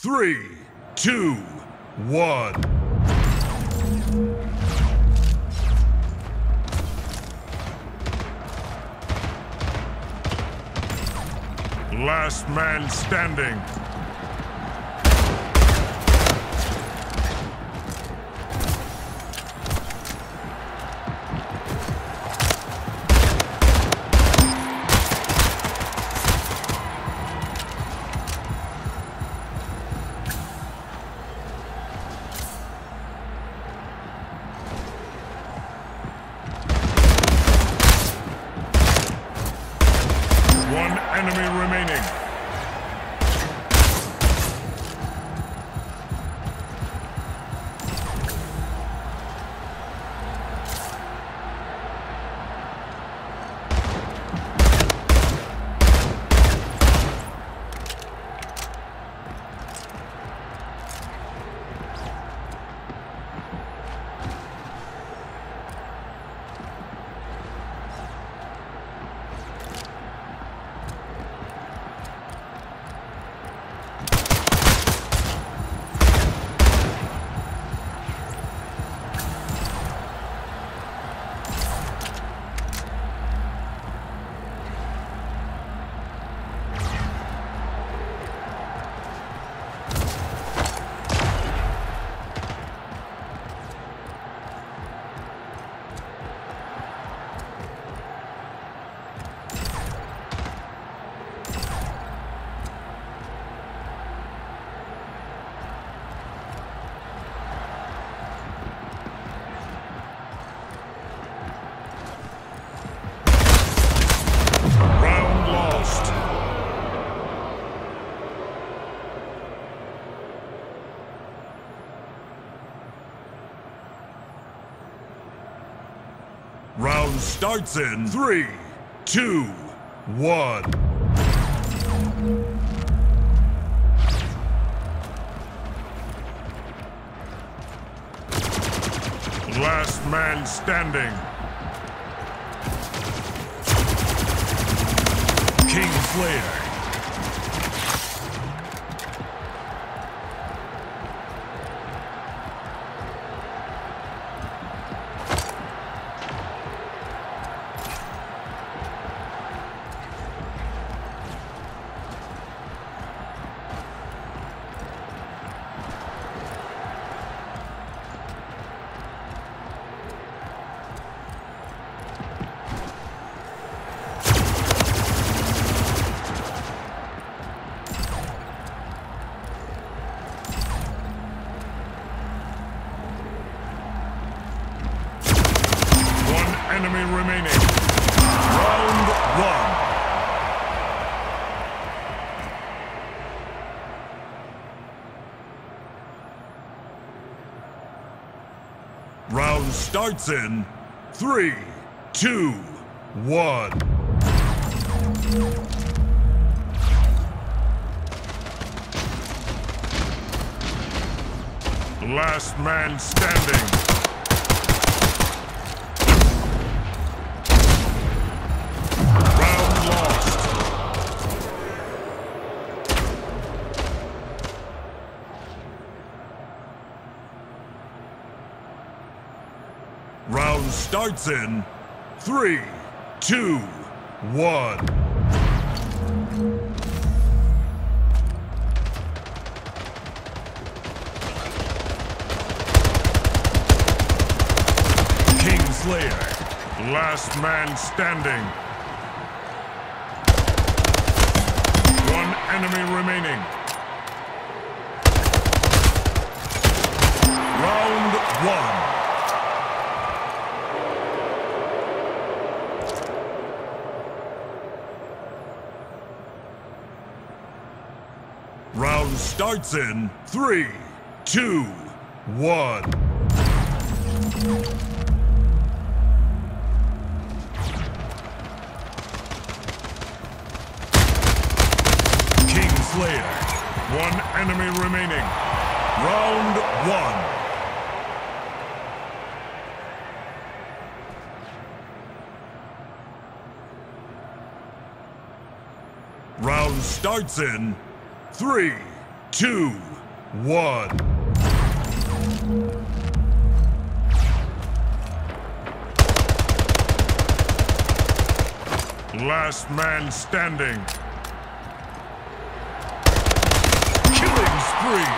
Three, two, one. Last man standing. Enemy Round starts in three, two, one. Last man standing. King Slayer. Remaining. Round won. Round starts in three, two, one. Last man standing. Starts in three, two, one. King Slayer, last man standing. One enemy remaining. Round won. Round starts in three, two, one. King Slayer. One enemy remaining. Round won. Round starts in three, two, one. Last man standing. Killing spree.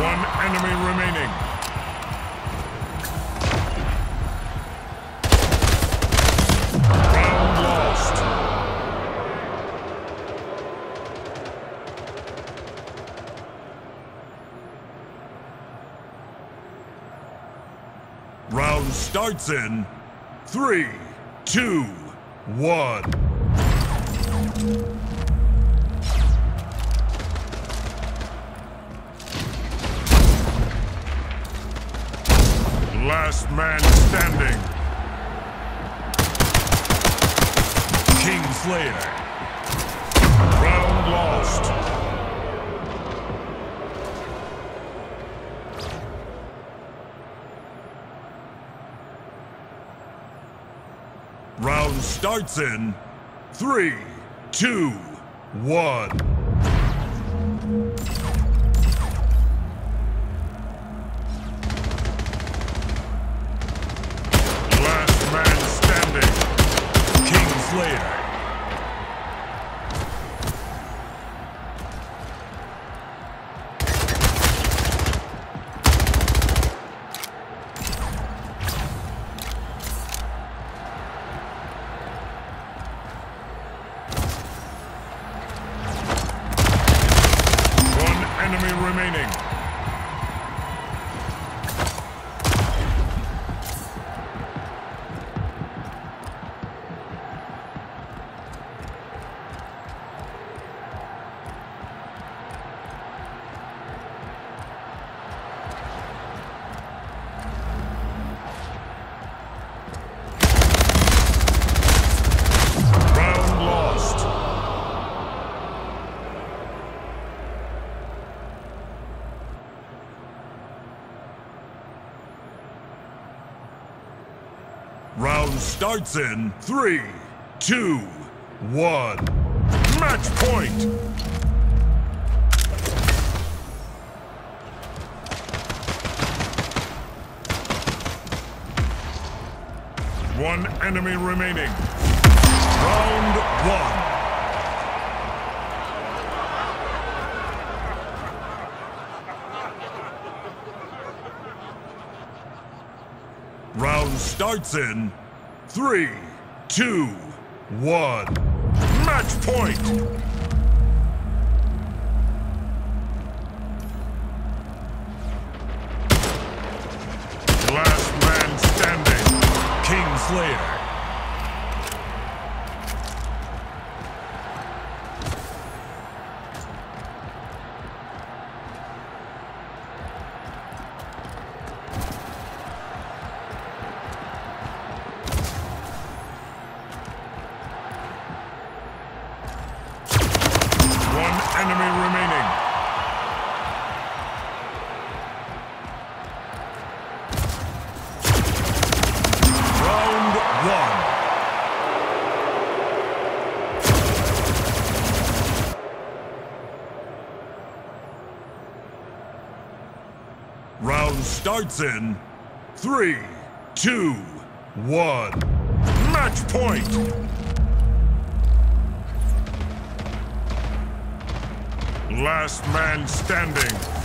One enemy remaining. Round starts in three, two, one. Last man standing. King Slayer. Round lost. Round starts in three, two, one. Round starts in three, two, one. Match point. One enemy remaining. Round won. Round starts in three, two, one. Match point. Starts in three, two, one. Match point. Last man standing.